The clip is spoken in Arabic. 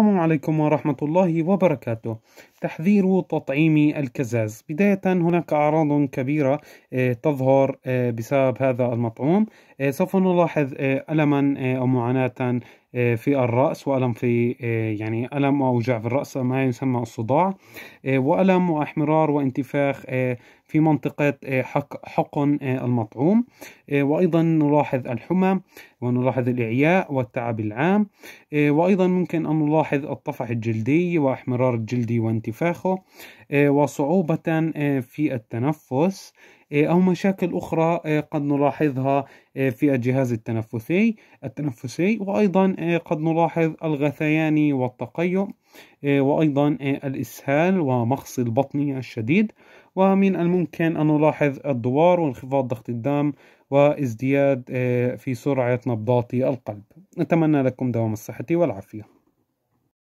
السلام عليكم ورحمة الله وبركاته. تحذير تطعيم الكزاز. بداية هناك أعراض كبيرة آه، تظهر آه، بسبب هذا المطعوم. آه، سوف نلاحظ ألما أو معاناة في الرأس وألم في يعني ألم وأوجاع في الرأس ما يسمى الصداع. وألم وأحمرار وانتفاخ في منطقة حقن المطعوم. وأيضا نلاحظ الحمى ونلاحظ الإعياء والتعب العام. وأيضا ممكن أن نلاحظ الطفح الجلدي وأحمرار الجلدي وانتفاخه. وصعوبة في التنفس. أو مشاكل أخرى قد نلاحظها في الجهاز التنفسي التنفسي وأيضا قد نلاحظ الغثيان والتقيؤ وأيضا الإسهال ومخص البطن الشديد ومن الممكن أن نلاحظ الدوار وانخفاض ضغط الدم وازدياد في سرعة نبضات القلب. نتمنى لكم دوام الصحة والعافية.